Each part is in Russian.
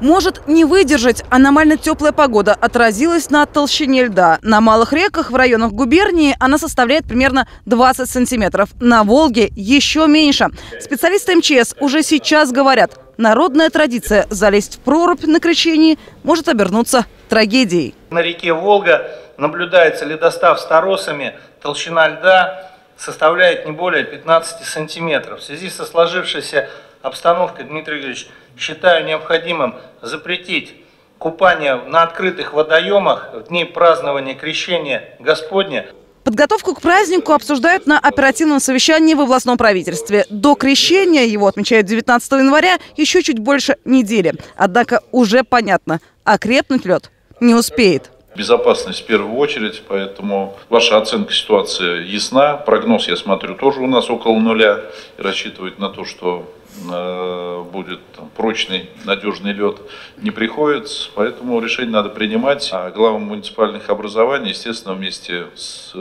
Может не выдержать. Аномально теплая погода отразилась на толщине льда. На малых реках в районах губернии она составляет примерно 20 сантиметров. На Волге еще меньше. Специалисты МЧС уже сейчас говорят, народная традиция залезть в прорубь на крещении может обернуться трагедией. На реке Волга наблюдается ледостав с торосами. Толщина льда составляет не более 15 сантиметров. В связи со сложившейся обстановкой, Дмитрий Юрьевич, считаю необходимым запретить купание на открытых водоемах в дни празднования крещения Господня. Подготовку к празднику обсуждают на оперативном совещании в областном правительстве. До крещения, его отмечают 19 января, еще чуть больше недели. Однако уже понятно, окрепнуть лед не успеет. Безопасность в первую очередь, поэтому ваша оценка ситуации ясна. Прогноз, я смотрю, тоже у нас около нуля. И рассчитывать на то, что э, будет прочный, надежный лед, не приходится. Поэтому решение надо принимать. А главам муниципальных образований, естественно, вместе с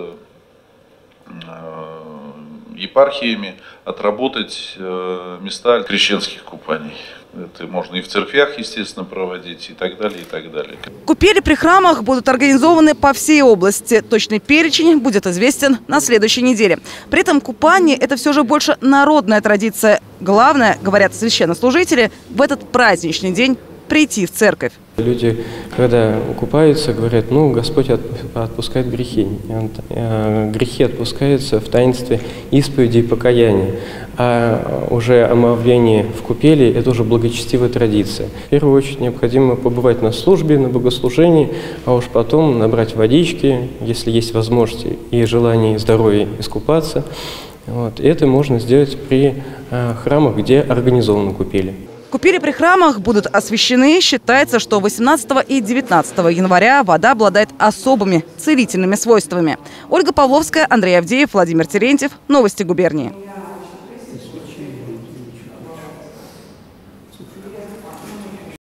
епархиями отработать э, места крещенских купаний. Это можно и в церквях, естественно, проводить, и так далее, и так далее. Купели при храмах будут организованы по всей области. Точный перечень будет известен на следующей неделе. При этом купание – это все же больше народная традиция. Главное, говорят священнослужители, в этот праздничный день прийти в церковь. Люди, когда купаются, говорят, ну, Господь отпускает грехи. Э, грехи отпускаются в таинстве исповеди и покаяния. А уже омовление в купели – это уже благочестивая традиция. В первую очередь необходимо побывать на службе, на богослужении, а уж потом набрать водички, если есть возможность и желание, и здоровье искупаться. Вот. Это можно сделать при э, храмах, где организованы купели. Купели при храмах будут освящены. Считается, что 18 и 19 января вода обладает особыми целительными свойствами. Ольга Павловская, Андрей Авдеев, Владимир Терентьев. Новости губернии.